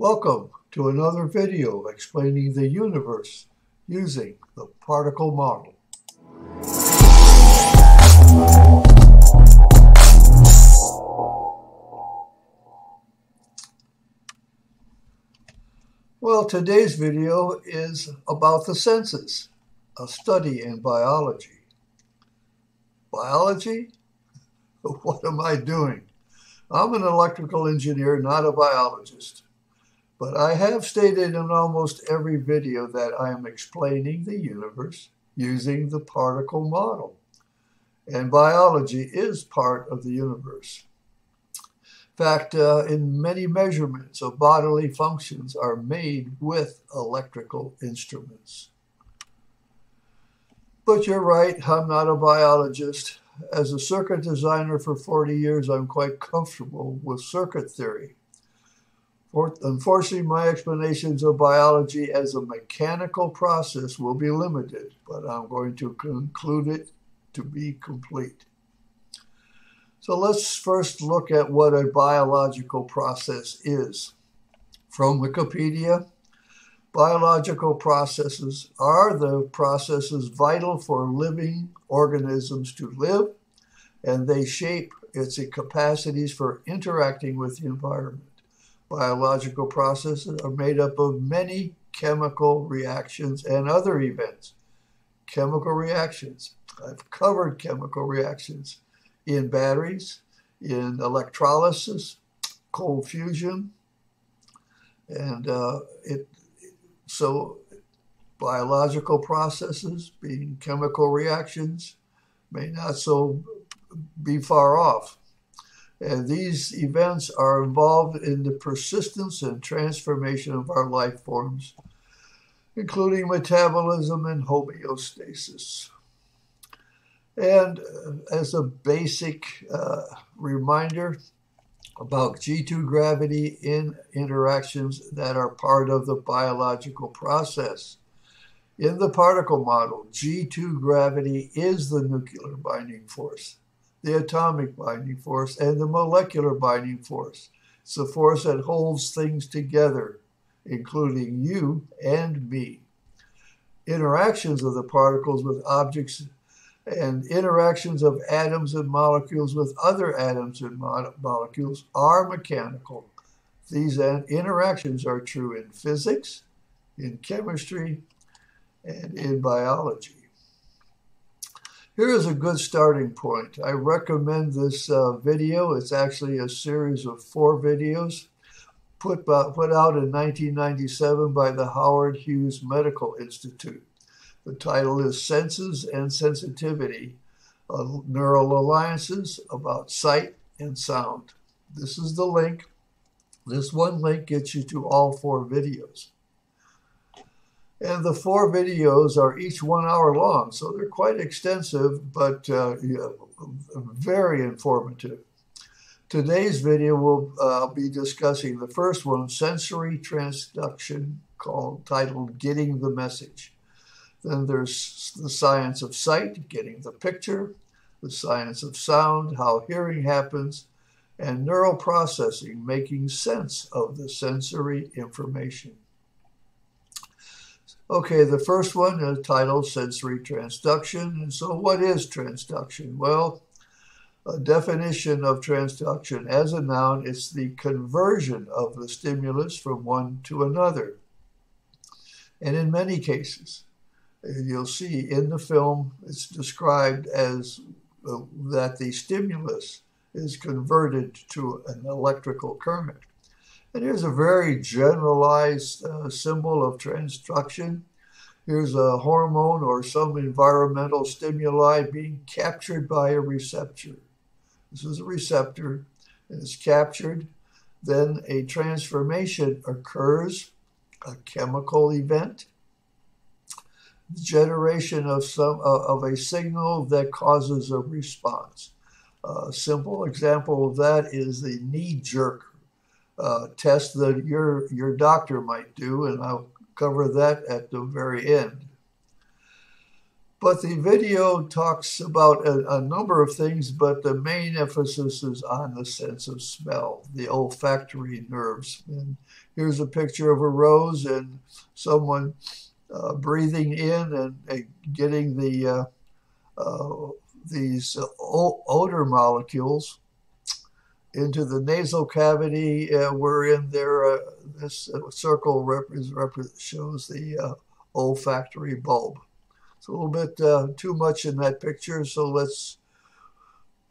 Welcome to another video explaining the universe using the particle model. Well, today's video is about the senses, a study in biology. Biology? What am I doing? I'm an electrical engineer, not a biologist. But I have stated in almost every video that I am explaining the universe using the particle model. And biology is part of the universe. In fact, uh, in many measurements of bodily functions are made with electrical instruments. But you're right, I'm not a biologist. As a circuit designer for 40 years, I'm quite comfortable with circuit theory. Unfortunately, my explanations of biology as a mechanical process will be limited, but I'm going to conclude it to be complete. So let's first look at what a biological process is. From Wikipedia, biological processes are the processes vital for living organisms to live, and they shape its capacities for interacting with the environment biological processes are made up of many chemical reactions and other events. Chemical reactions. I've covered chemical reactions in batteries, in electrolysis, cold fusion, and uh, it. So, biological processes, being chemical reactions, may not so be far off. And these events are involved in the persistence and transformation of our life forms, including metabolism and homeostasis. And uh, as a basic uh, reminder about G2 gravity in interactions that are part of the biological process. In the particle model, G2 gravity is the nuclear binding force the atomic binding force, and the molecular binding force. It's the force that holds things together, including you and me. Interactions of the particles with objects and interactions of atoms and molecules with other atoms and mo molecules are mechanical. These interactions are true in physics, in chemistry, and in biology. Here is a good starting point. I recommend this uh, video. It's actually a series of four videos put, by, put out in 1997 by the Howard Hughes Medical Institute. The title is Senses and Sensitivity, uh, Neural Alliances about Sight and Sound. This is the link. This one link gets you to all four videos. And the four videos are each one hour long, so they're quite extensive, but uh, very informative. Today's video will uh, be discussing the first one, sensory transduction, called titled "Getting the Message." Then there's the science of sight, getting the picture, the science of sound, how hearing happens, and neural processing, making sense of the sensory information. Okay, the first one is titled Sensory Transduction. And so, what is transduction? Well, a definition of transduction as a noun is the conversion of the stimulus from one to another. And in many cases, you'll see in the film, it's described as uh, that the stimulus is converted to an electrical current. And here's a very generalized uh, symbol of transduction. Here's a hormone or some environmental stimuli being captured by a receptor. This is a receptor and it's captured. Then a transformation occurs, a chemical event, generation of some uh, of a signal that causes a response. A simple example of that is the knee jerk uh, test that your your doctor might do, and I'll cover that at the very end. But the video talks about a, a, number of things, but the main emphasis is on the sense of smell, the olfactory nerves. And here's a picture of a rose and someone uh, breathing in and, and getting the uh, uh, these odor molecules into the nasal cavity. Uh, wherein there, uh, this uh, circle rep rep shows the uh, olfactory bulb. It's a little bit uh, too much in that picture, so let's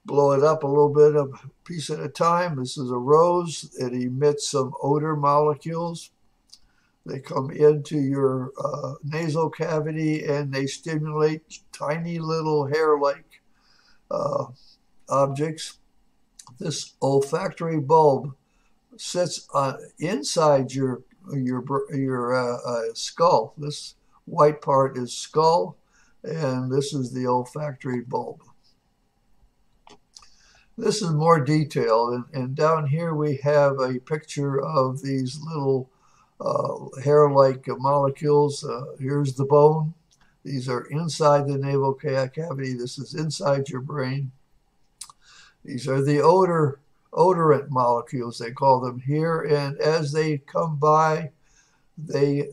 blow it up a little bit, a piece at a time. This is a rose. It emits some odor molecules. They come into your uh, nasal cavity and they stimulate tiny little hair-like objects this olfactory bulb sits on inside your your your uh, uh, skull. This white part is skull, and this is the olfactory bulb. This is more detailed, and, and down here we have a picture of these little uh, hair-like molecules. Uh, here's the bone. These are inside the nasal cavity. This is inside your brain. These are the odor odorant molecules, they call them here. And as they come by, they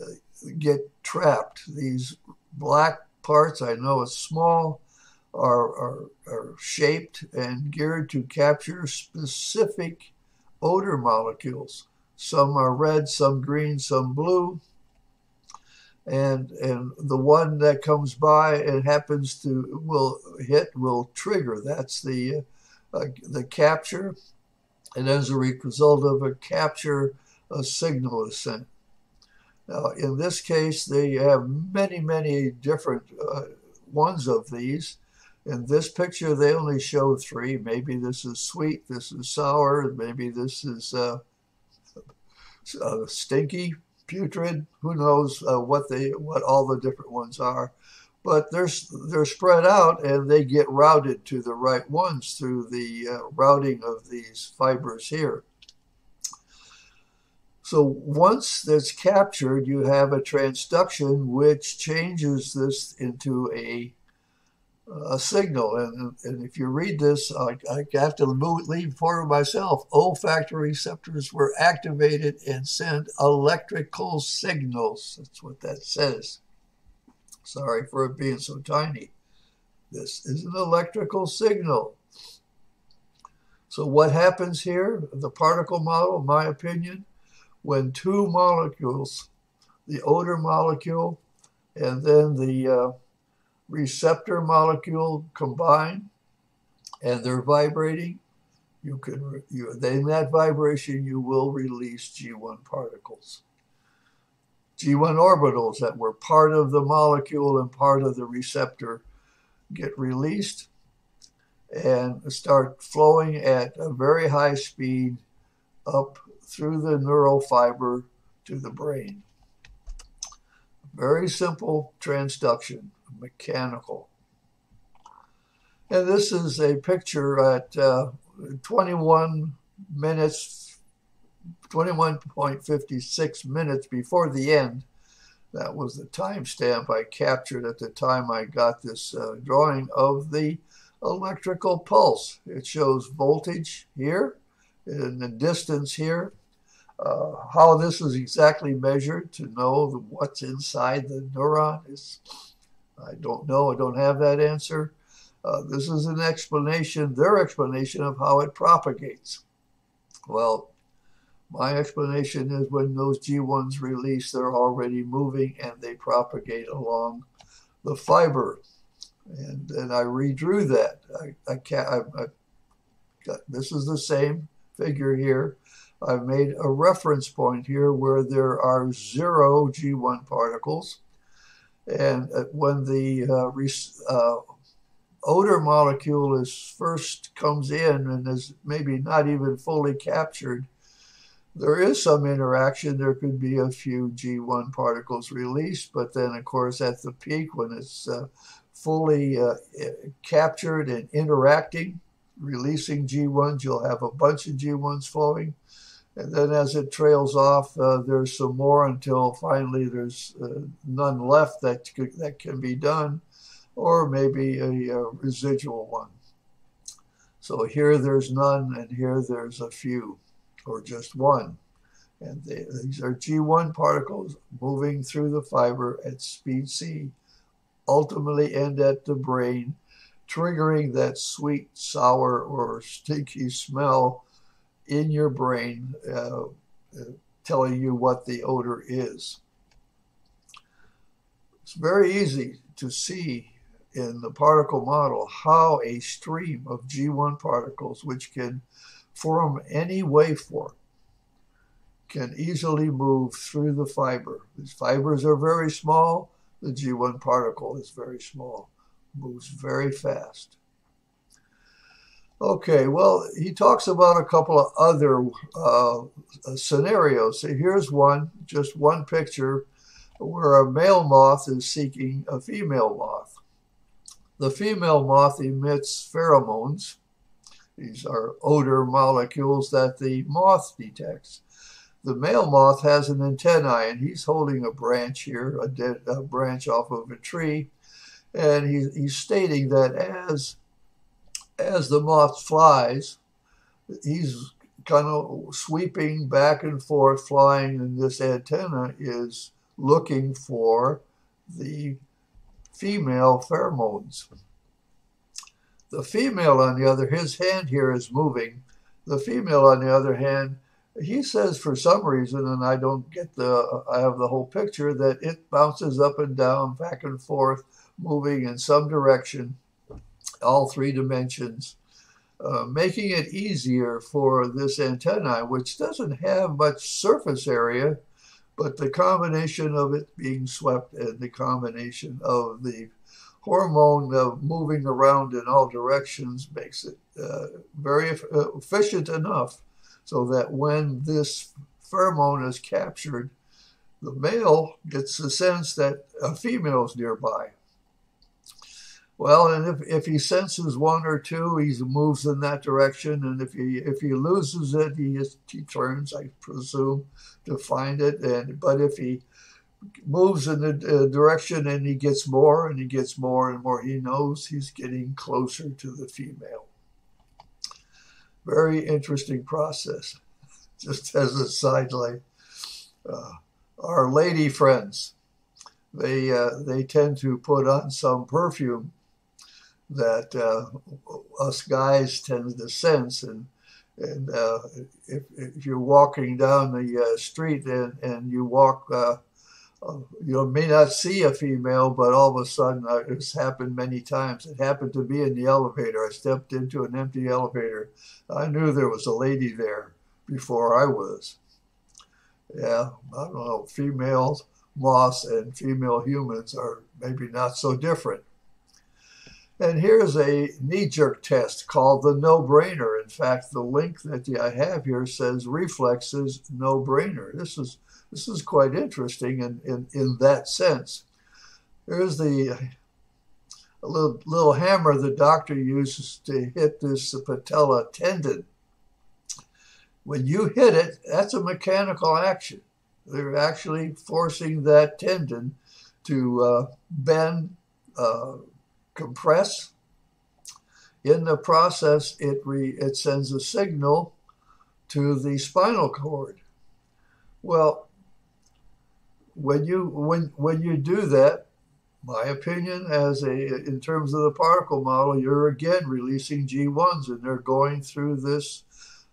get trapped. These black parts, I know it's small, are, are, are shaped and geared to capture specific odor molecules. Some are red, some green, some blue. And, and the one that comes by and happens to will hit will trigger. That's the uh, the capture, and as a result of a capture, a signal is sent. Now, in this case, they have many, many different uh, ones of these. In this picture, they only show three. Maybe this is sweet, this is sour, maybe this is uh, uh, stinky, putrid. Who knows uh, what they, what all the different ones are but they're they're spread out and they get routed to the right ones through the uh, routing of these fibers here. So once that's captured, you have a transduction which changes this into a a signal. And, and if you read this, I, I have to leave for myself. Olfactory receptors were activated and send electrical signals. That's what that says. Sorry for it being so tiny. This is an electrical signal. So what happens here, the particle model, in my opinion, when two molecules, the odor molecule and then the uh, receptor molecule combine and they're vibrating, you can, you, that vibration, you will release G1 particles. G1 orbitals that were part of the molecule and part of the receptor get released and start flowing at a very high speed up through the neural fiber to the brain. Very simple transduction, mechanical. And this is a picture at uh, 21 minutes 21.56 minutes before the end. That was the timestamp I captured at the time I got this uh, drawing of the electrical pulse. It shows voltage here and the distance here. Uh, how this is exactly measured to know what's inside the neuron is, I don't know. I don't have that answer. Uh, this is an explanation, their explanation of how it propagates. Well, my explanation is when those G1s release, they're already moving and they propagate along the fiber. And, and I redrew that. I, I can't, I, I got, this is the same figure here. I've made a reference point here where there are zero G1 particles. And uh, when the uh, uh, odor molecule is first comes in and is maybe not even fully captured, there is some interaction. There could be a few G1 particles released, but then, of course, at the peak, when it's uh, fully uh, captured and interacting, releasing G1s, you'll have a bunch of G1s flowing. And then as it trails off, uh, there's some more until finally there's uh, none left that, that can be done. or maybe a, a residual one. So here there's none, and here there's a few, or just one. And they, these are G1 particles moving through the fiber at speed c, ultimately end at the brain, triggering that sweet, sour, or stinky smell in your brain, uh, telling you what the odor is. It's very easy to see in the particle model how a stream of G1 particles, which can form any waveform, can easily move through the fiber. These fibers are very small. The G1 particle is very small, moves very fast. Okay, well, he talks about a couple of other uh, scenarios. So here's one, just one picture, where a male moth is seeking a female moth. The female moth emits pheromones. These are odor molecules that the moth detects. The male moth has an antennae, and he's holding a branch here, a, dead, a branch off of a tree, and he, he's stating that as as the moth flies, he's kind of sweeping back and forth, flying, and this antenna is looking for the female pheromones. The female, on the other, his hand here is moving. The female, on the other hand, he says for some reason, and I don't get the, I have the whole picture, that it bounces up and down, back and forth, moving in some direction all three dimensions, uh, making it easier for this antennae, which doesn't have much surface area, but the combination of it being swept and the combination of the hormone moving around in all directions makes it uh, very uh, efficient enough so that when this pheromone is captured, the male gets the sense that a female is nearby. Well, and if, if he senses one or two, he moves in that direction, and if he if he loses it, he he turns, I presume, to find it. And but if he moves in the uh, direction and he gets more and he gets more and more, he knows he's getting closer to the female. Very interesting process. Just as a sideline, uh, our lady friends, they uh, they tend to put on some perfume that uh, us guys tend to sense. And, and uh, if, if, you're walking down the uh, street and, and you walk, uh, you may not see a female, but all of a sudden, uh, it's happened many times. It happened to be in the elevator. I stepped into an empty elevator. I knew there was a lady there before I was. Yeah, I don't know. Females, moths, and female humans are maybe not so different. And here's a knee-jerk test called the no-brainer. In fact, the link that I have here says reflexes no-brainer. This is this is quite interesting in, in, in that sense. Here's the a little, little hammer the doctor uses to hit this patella tendon. When you hit it, that's a mechanical action. They're actually forcing that tendon to uh, bend, uh, compress. In the process, it, re, it sends a signal to the spinal cord. Well, when you when when you do that, my opinion as a in terms of the particle model, you're again releasing G1s and they're going through this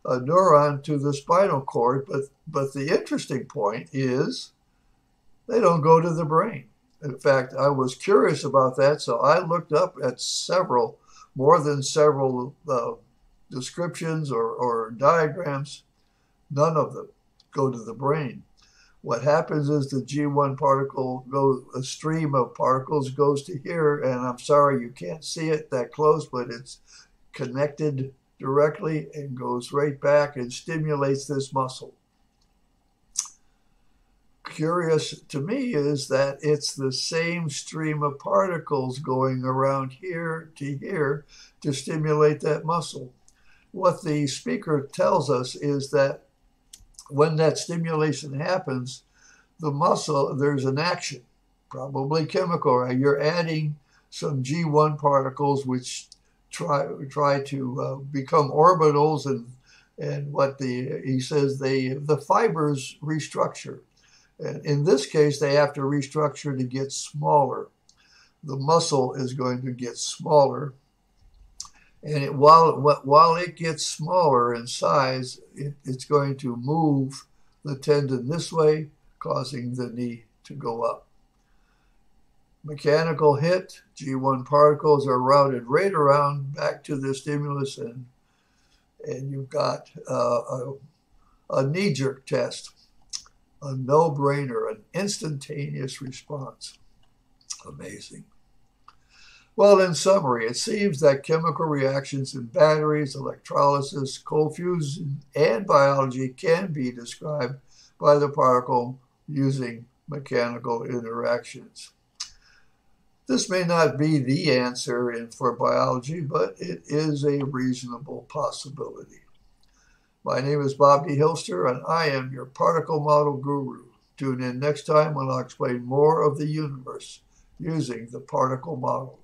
uh, neuron to the spinal cord. But but the interesting point is they don't go to the brain. In fact, I was curious about that, so I looked up at several, more than several uh, descriptions or, or diagrams. None of them go to the brain. What happens is the G1 particle goes, a stream of particles goes to here, and I'm sorry you can't see it that close, but it's connected directly and goes right back and stimulates this muscle curious to me is that it's the same stream of particles going around here to here to stimulate that muscle. What the speaker tells us is that when that stimulation happens, the muscle, there's an action, probably chemical, right? You're adding some G1 particles which try try to uh, become orbitals and and what the he says they the fibers restructure. In this case, they have to restructure to get smaller. The muscle is going to get smaller, and it, while while it gets smaller in size, it, it's going to move the tendon this way, causing the knee to go up. Mechanical hit, G1 particles are routed right around back to the stimulus and and you've got uh, a, a knee jerk test, a no brainer, an instantaneous response. Amazing. Well, in summary, it seems that chemical reactions in batteries, electrolysis, cold fusion, and biology can be described by the particle using mechanical interactions. This may not be the answer for biology, but it is a reasonable possibility. My name is Bob de Hilster, and I am your particle model guru. Tune in next time when I'll explain more of the universe using the particle model.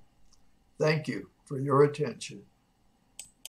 Thank you for your attention.